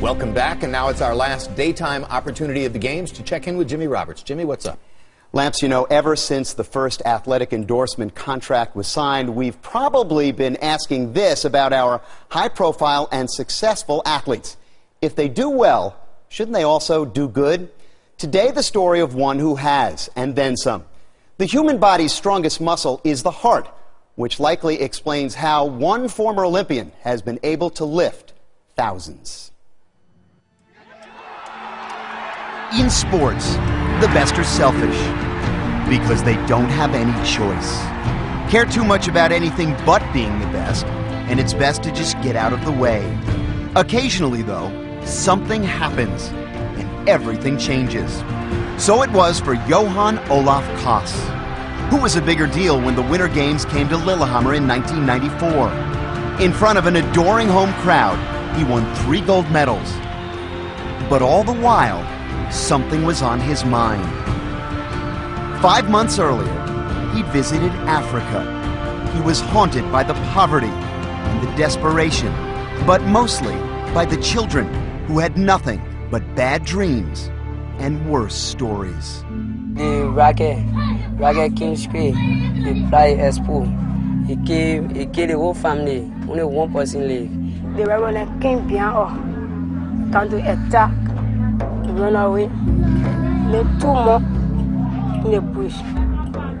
Welcome back, and now it's our last daytime opportunity of the games to check in with Jimmy Roberts. Jimmy, what's up? Lamps, you know, ever since the first athletic endorsement contract was signed, we've probably been asking this about our high profile and successful athletes. If they do well, shouldn't they also do good? Today, the story of one who has, and then some. The human body's strongest muscle is the heart, which likely explains how one former Olympian has been able to lift thousands. In sports, the best are selfish because they don't have any choice. Care too much about anything but being the best, and it's best to just get out of the way. Occasionally, though, something happens and everything changes. So it was for Johann Olav Koss. Who was a bigger deal when the Winter Games came to Lillehammer in 1994? In front of an adoring home crowd, he won three gold medals. But all the while, something was on his mind. Five months earlier, he visited Africa. He was haunted by the poverty and the desperation, but mostly by the children who had nothing but bad dreams and worse stories. The racket, racket came Street, the fly expo. He killed, he killed the whole family. Only one person lived. The rebel came behind us, come to attack, run away. They two more in the bush,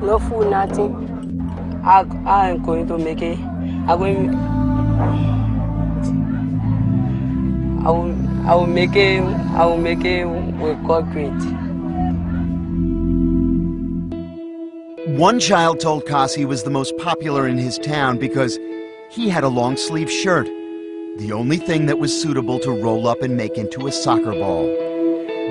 no food, nothing. I, I am going to make it. I'm going. I will, I will make it. I will make it with concrete. One child told Koss he was the most popular in his town because he had a long sleeve shirt, the only thing that was suitable to roll up and make into a soccer ball.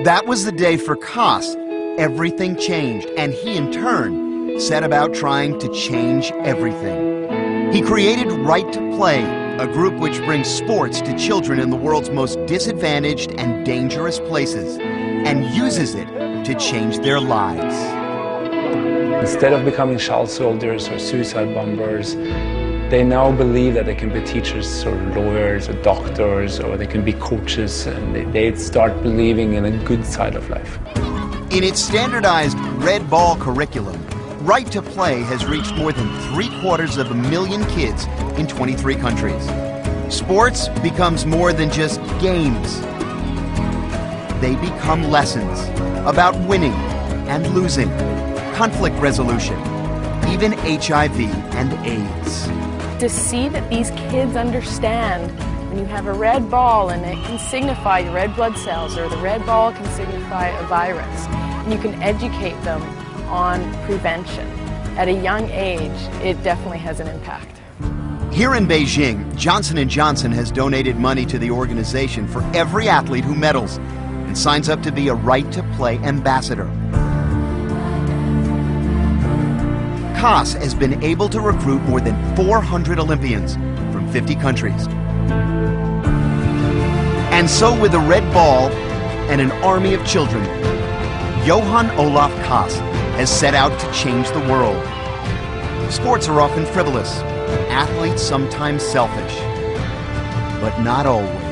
That was the day for Koss. Everything changed, and he in turn set about trying to change everything. He created Right to Play, a group which brings sports to children in the world's most disadvantaged and dangerous places, and uses it to change their lives. Instead of becoming child soldiers or suicide bombers, they now believe that they can be teachers or lawyers or doctors or they can be coaches and they, start believing in a good side of life. In its standardized red ball curriculum, Right to Play has reached more than three quarters of a million kids in 23 countries. Sports becomes more than just games. They become lessons about winning and losing, conflict resolution, even HIV and AIDS. To see that these kids understand when you have a red ball and it can signify red blood cells or the red ball can signify a virus, and you can educate them on prevention at a young age, it definitely has an impact. Here in Beijing, Johnson & Johnson has donated money to the organization for every athlete who medals and signs up to be a Right to Play ambassador. Koss has been able to recruit more than 400 Olympians from 50 countries. And so with a red ball and an army of children, Johann Olav Koss has set out to change the world. Sports are often frivolous, athletes sometimes selfish, but not always.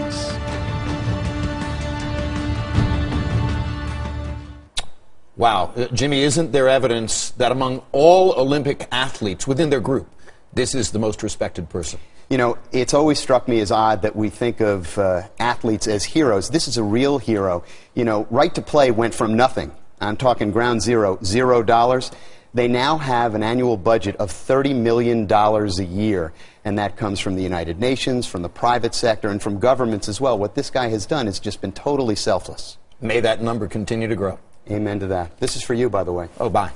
Wow. Uh, Jimmy, isn't there evidence that among all Olympic athletes within their group, this is the most respected person? You know, it's always struck me as odd that we think of uh, athletes as heroes. This is a real hero. You know, Right to Play went from nothing. I'm talking ground zero, zero dollars. They now have an annual budget of $30 million a year, and that comes from the United Nations, from the private sector, and from governments as well. What this guy has done has just been totally selfless. May that number continue to grow. Amen to that. This is for you, by the way. Oh, bye.